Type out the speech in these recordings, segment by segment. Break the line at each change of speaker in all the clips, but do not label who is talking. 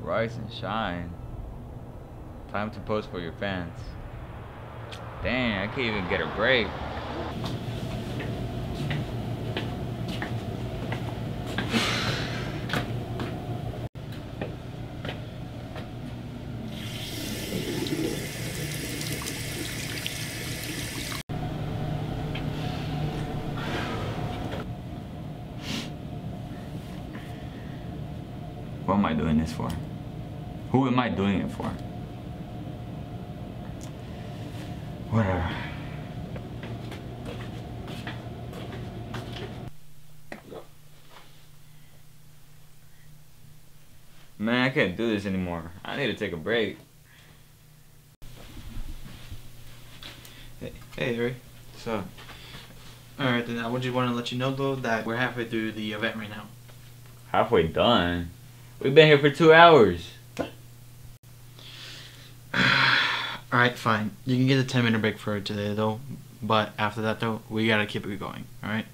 Rise and shine. Time to post for your fans. Dang, I can't even get a break. Am I doing this for? Who am I doing it for? Whatever. Man, I can't do this anymore. I need to take a break.
Hey, hey Harry.
So,
Alright, then I would just want to let you know though that we're halfway through the event right now.
halfway done. We've been here for two hours.
Alright, fine. You can get a 10 minute break for today though, but after that though, we gotta keep it going, alright?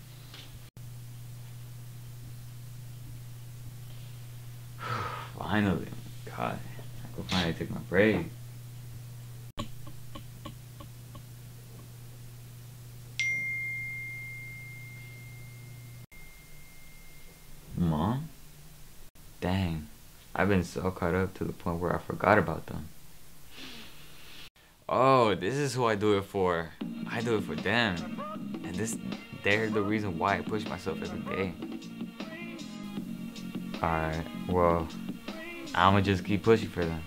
Finally. God, I could finally take my break. Dang, I've been so caught up to the point where I forgot about them. Oh, this is who I do it for. I do it for them. And this, they're the reason why I push myself every day. Alright, well, I'ma just keep pushing for them.